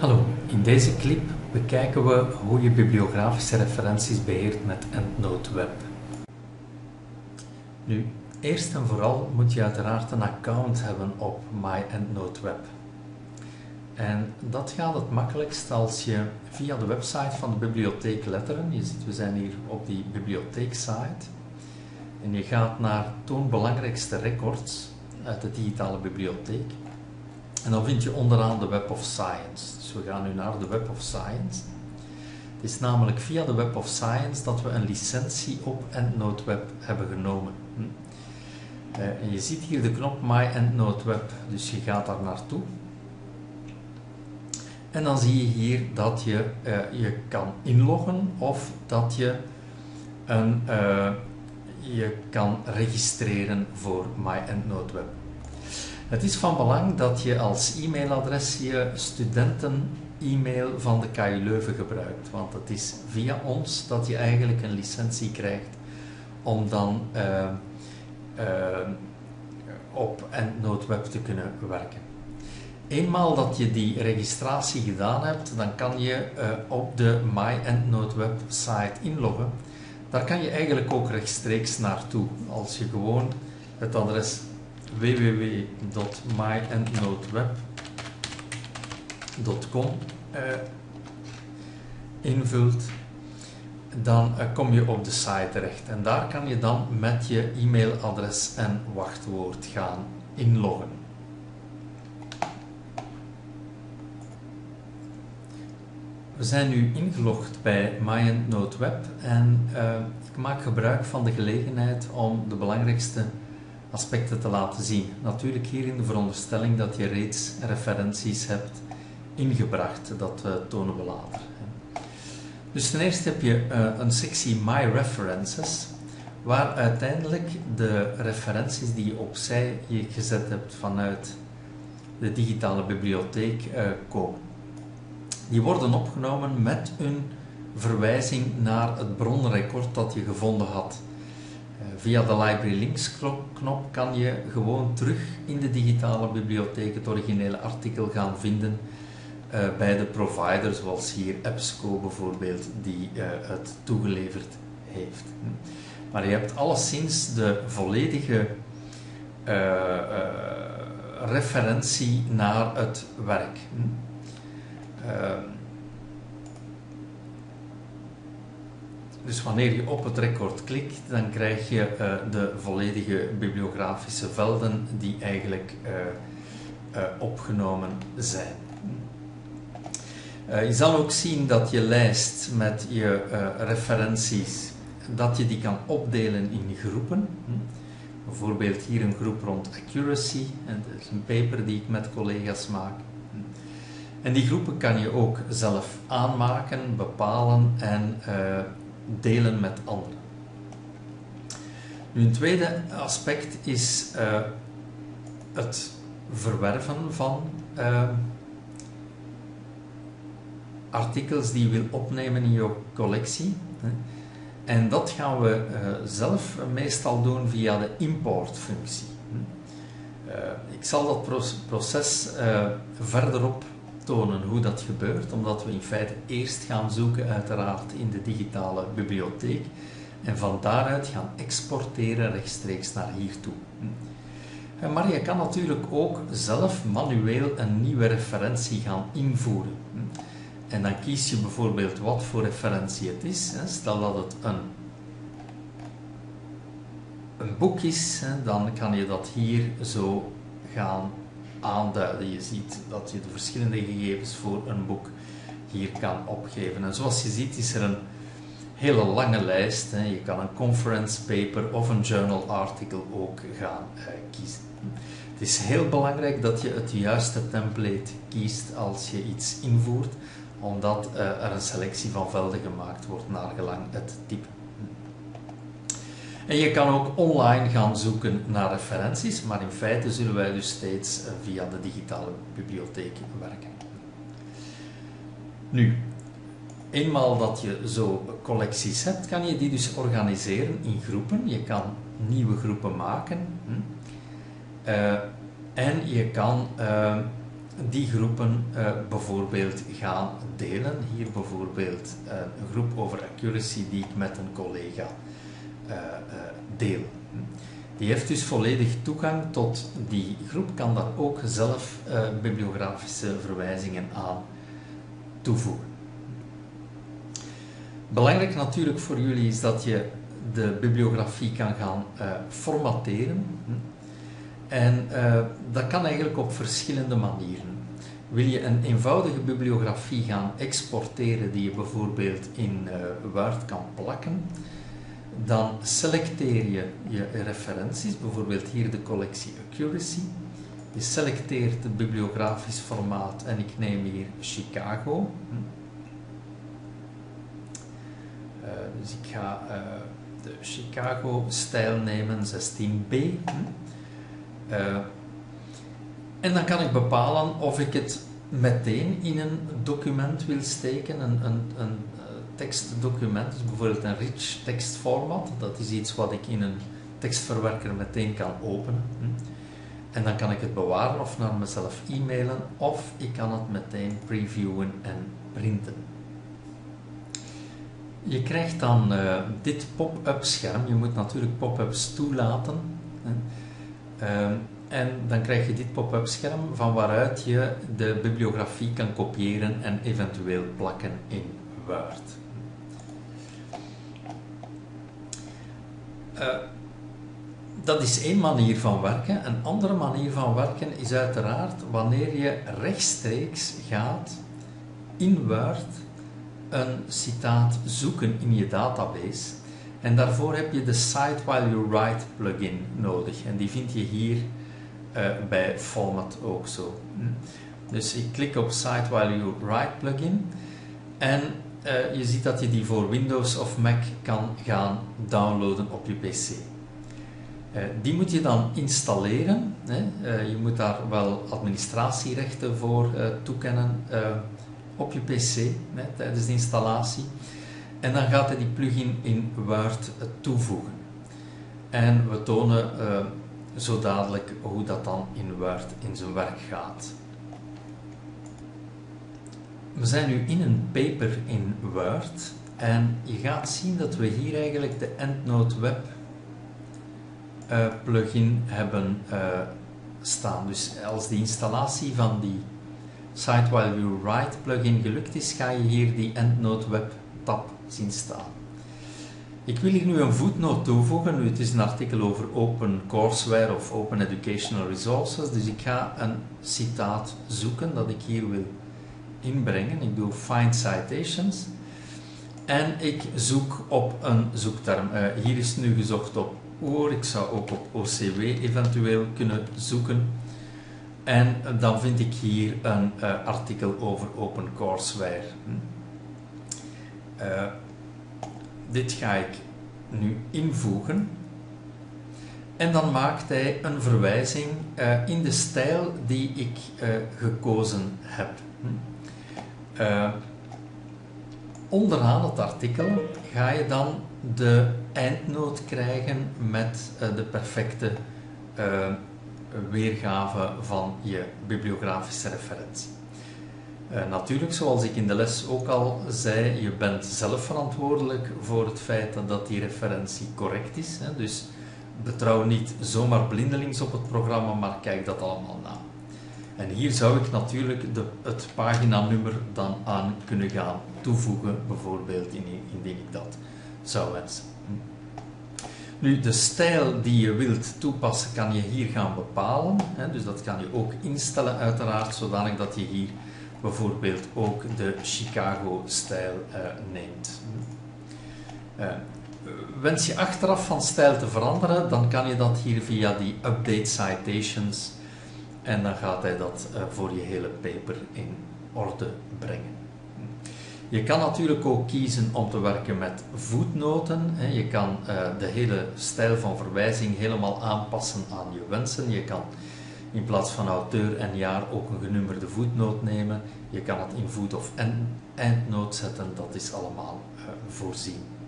Hallo, in deze clip bekijken we hoe je bibliografische referenties beheert met EndNote Web. Nu, eerst en vooral moet je uiteraard een account hebben op MyEndNote Web. En dat gaat het makkelijkst als je via de website van de bibliotheek Letteren, je ziet we zijn hier op die bibliotheeksite, en je gaat naar toon belangrijkste records uit de digitale bibliotheek. En dan vind je onderaan de Web of Science. Dus we gaan nu naar de Web of Science. Het is namelijk via de Web of Science dat we een licentie op EndNote Web hebben genomen. Hm. Uh, en je ziet hier de knop My EndNote Web, dus je gaat daar naartoe. En dan zie je hier dat je uh, je kan inloggen of dat je een, uh, je kan registreren voor My EndNote Web. Het is van belang dat je als e-mailadres je studenten-e-mail van de KU Leuven gebruikt, want het is via ons dat je eigenlijk een licentie krijgt om dan uh, uh, op EndNoteWeb te kunnen werken. Eenmaal dat je die registratie gedaan hebt, dan kan je uh, op de My EndNoteWeb site inloggen. Daar kan je eigenlijk ook rechtstreeks naartoe. Als je gewoon het adres www.myendnoteweb.com uh, invult, dan uh, kom je op de site terecht. En daar kan je dan met je e-mailadres en wachtwoord gaan inloggen. We zijn nu ingelogd bij MyEndNoteWeb en uh, ik maak gebruik van de gelegenheid om de belangrijkste aspecten te laten zien. Natuurlijk hier in de veronderstelling dat je reeds referenties hebt ingebracht. Dat uh, tonen we later. Dus ten eerste heb je uh, een sectie My References, waar uiteindelijk de referenties die je opzij gezet hebt vanuit de digitale bibliotheek uh, komen. Die worden opgenomen met een verwijzing naar het bronrecord dat je gevonden had via de Library Links knop kan je gewoon terug in de digitale bibliotheek het originele artikel gaan vinden uh, bij de provider, zoals hier EBSCO bijvoorbeeld, die uh, het toegeleverd heeft. Maar je hebt alleszins de volledige uh, referentie naar het werk. Dus wanneer je op het record klikt, dan krijg je uh, de volledige bibliografische velden die eigenlijk uh, uh, opgenomen zijn. je zal ook zien dat je lijst met je referenties, dat je die kan opdelen in groepen. Bijvoorbeeld hier een groep rond accuracy, en dat is een paper die ik met collega's maak. En die groepen kan je ook zelf aanmaken, bepalen en delen met anderen. Nu, een tweede aspect is uh, het verwerven van uh, artikels die je wil opnemen in je collectie. En dat gaan we uh, zelf meestal doen via de importfunctie. ik zal dat proces verderop hoe dat gebeurt, omdat we in feite eerst gaan zoeken, uiteraard in de digitale bibliotheek, en van daaruit gaan exporteren rechtstreeks naar hier toe. Hm. Maar je kan natuurlijk ook zelf manueel een nieuwe referentie gaan invoeren. Hm. En dan kies je bijvoorbeeld wat voor referentie het is. Stel dat het een, een boek is, dan kan je dat hier zo gaan aanduiden. Je ziet dat je de verschillende gegevens voor een boek hier kan opgeven. En zoals je ziet is er een hele lange lijst. Hè. Je kan een conference paper of een journal article ook gaan uh, kiezen. Het is heel belangrijk dat je het juiste template kiest als je iets invoert, omdat uh, er een selectie van velden gemaakt wordt naar gelang het type. En je kan ook online gaan zoeken naar referenties, maar in feite zullen wij dus steeds eh, via de digitale bibliotheek werken. Nu, eenmaal dat je zo collecties hebt, kan je die dus organiseren in groepen. Je kan nieuwe groepen maken. Hm? Uh, en je kan uh, die groepen bijvoorbeeld gaan delen. Hier bijvoorbeeld een groep over accuracy die ik met een collega deel. Die heeft dus volledig toegang tot die groep, kan daar ook zelf bibliografische verwijzingen aan toevoegen. Belangrijk natuurlijk voor jullie is dat je de bibliografie kan gaan formateren. En dat kan eigenlijk op verschillende manieren. Wil je een eenvoudige bibliografie gaan exporteren die je bijvoorbeeld in uh, Word kan plakken, dan selecteer je je referenties, bijvoorbeeld hier de collectie Accuracy. Je selecteert het bibliografisch formaat en ik neem hier Chicago. Uh, dus ik ga de Chicago-stijl nemen, 16b. Uh, en dan kan ik bepalen of ik het meteen in een document wil steken, een, een, een tekstdocument, dus bijvoorbeeld een rich tekstformat. Dat is iets wat ik in een tekstverwerker meteen kan openen. En dan kan ik het bewaren of naar mezelf e-mailen, of ik kan het meteen previewen en printen. Je krijgt dan uh, dit pop-up scherm. Je moet natuurlijk pop-ups toelaten. Ehm, en dan krijg je dit pop-up scherm van waaruit je de bibliografie kan kopiëren en eventueel plakken in Word. Uh, dat is één manier van werken. Een andere manier van werken is uiteraard wanneer je rechtstreeks gaat in Word een citaat zoeken in je database en daarvoor heb je de Cite While You Write plugin nodig. En die vind je hier uh, bij Format ook zo. Hm. Dus ik klik op Cite While You Write plugin. En uh, je ziet dat je die voor Windows of Mac kan gaan downloaden op je PC. Uh, die moet je dan installeren. Hè. je moet daar wel administratierechten voor toekennen op je PC hè, tijdens de installatie. En dan gaat hij die plugin in Word toevoegen. En we tonen zo dadelijk hoe dat dan in Word in zijn werk gaat. We zijn nu in een paper in Word en je gaat zien dat we hier eigenlijk de EndNote Web uh, plugin hebben uh, staan. Dus als die installatie van die Site While You Write plugin gelukt is, ga je hier die EndNote Web tab zien staan. Ik wil hier nu een voetnoot toevoegen. Het is een artikel over open courseware of open educational resources. Dus ik ga een citaat zoeken dat ik hier wil inbrengen. Ik doe find citations. En ik zoek op een zoekterm. Uh, hier is nu gezocht op oor. Ik zou ook op OCW eventueel kunnen zoeken. En dan vind ik hier een uh, artikel over open courseware. Hm. Uh, dit ga ik nu invoegen. En dan maakt hij een verwijzing uh, in de stijl die ik uh, gekozen heb. Hm. onderaan het artikel ga je dan de eindnoot krijgen met de perfecte weergave van je bibliografische referentie. Uh, natuurlijk, zoals ik in de les ook al zei, je bent zelf verantwoordelijk voor het feit dat die referentie correct is. Hè? Dus betrouw niet zomaar blindelings op het programma, maar kijk dat allemaal na. En hier zou ik natuurlijk de, het paginanummer dan aan kunnen gaan toevoegen, bijvoorbeeld indien ik dat zou wensen. Hm. Nu, de stijl die je wilt toepassen kan je hier gaan bepalen. Hè? Dus dat kan je ook instellen uiteraard, zodanig dat je hier bijvoorbeeld ook de Chicago-stijl uh, neemt. Uh, wens je achteraf van stijl te veranderen, dan kan je dat hier via die update citations en dan gaat hij dat uh, voor je hele paper in orde brengen. Je kan natuurlijk ook kiezen om te werken met voetnoten. Je kan de hele stijl van verwijzing helemaal aanpassen aan je wensen. Je kan in plaats van auteur en jaar ook een genummerde voetnoot nemen. Je kan het in voet- of endnoot zetten, dat is allemaal uh, voorzien.